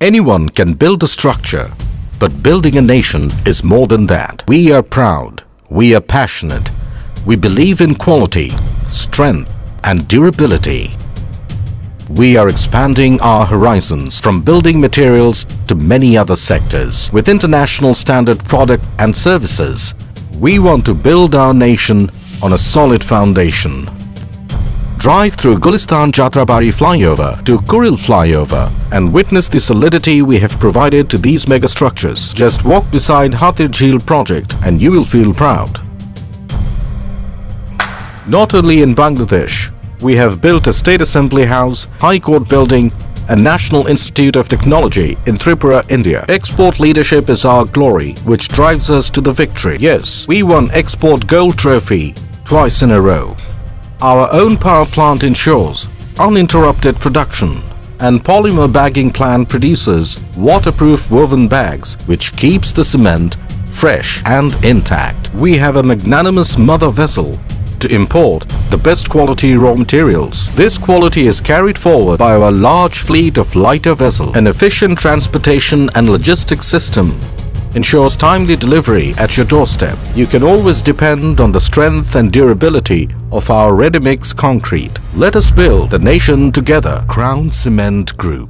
Anyone can build a structure, but building a nation is more than that. We are proud, we are passionate, we believe in quality, strength and durability. We are expanding our horizons from building materials to many other sectors. With international standard product and services, we want to build our nation on a solid foundation. Drive through Gulistan Jatrabari flyover to Kuril flyover and witness the solidity we have provided to these megastructures. Just walk beside Hatir Jheel project and you will feel proud. Not only in Bangladesh, we have built a state assembly house, high court building and National Institute of Technology in Tripura, India. Export leadership is our glory, which drives us to the victory. Yes, we won Export Gold Trophy twice in a row. Our own power plant ensures uninterrupted production and polymer bagging plant produces waterproof woven bags which keeps the cement fresh and intact. We have a magnanimous mother vessel to import the best quality raw materials. This quality is carried forward by our large fleet of lighter vessel. An efficient transportation and logistics system ensures timely delivery at your doorstep. You can always depend on the strength and durability of our ready-mix concrete. Let us build the nation together. Crown Cement Group.